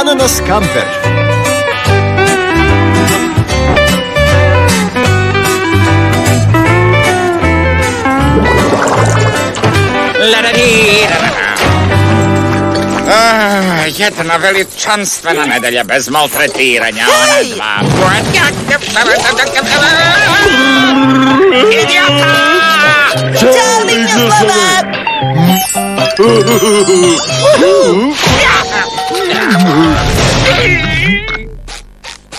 Ananas Kamper. La, da, di, da, da. Ah, jedna veličanstvena nedelja bez maltretiranja. Hej! Ona dva... Idiota! Čelnik za slova!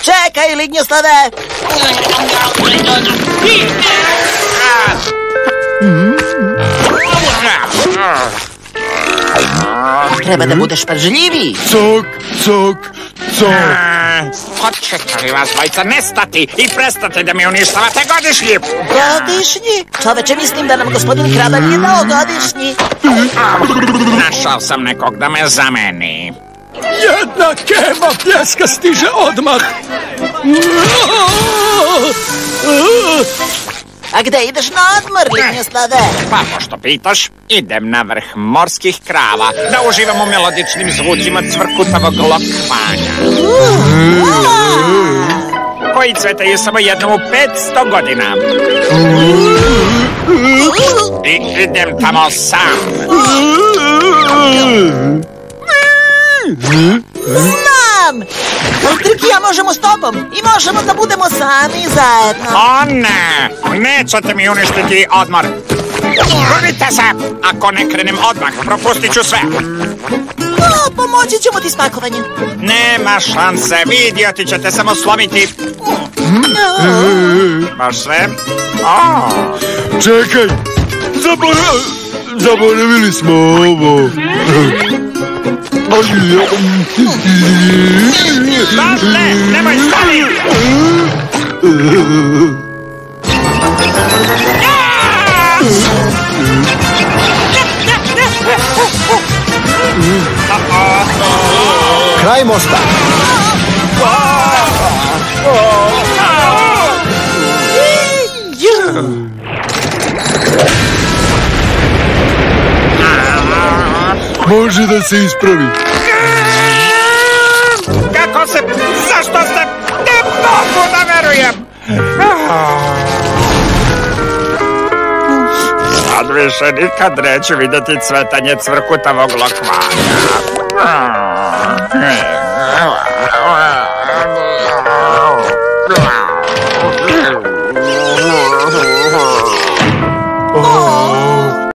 Čekaj, Lignjoslave! Treba da budeš pažljiviji. Cok, cok, cok. Hoćete li vas dvojica nestati i prestati da mi uništavate godišnji? Godišnji? Čoveče, mislim da nam gospodin Kraba nije dao godišnji. Našao sam nekog da me zameni. Jedna kema pljeska stiže odmah. A gde ideš na odmor, Lignjoslave? Pa, pošto pitaš, idem na vrh morskih krava da uživam u melodičnim zvucima cvrkutavog lokvanja. Koji cvetaju samo jednom u 500 godina. I idem tamo sam. Znam! Triki ja možemo s tobom i možemo da budemo sami zajedno. O ne, nećete mi uništiti odmor. Vrnite se! Ako ne krenem odmah, propustit ću sve. O, pomoći ćemo ti s pakovanjem. Nema šanse, vi idioti ćete samo slomiti. Baš sve? O, Čekaj, zabora... zaboravili smo ovo. Ne, nemoj stani! Kraj mosta. Može da se ispravi. Verujem! Sad više nikad neću vidjeti cvetanje cvrkutavog lokvanja.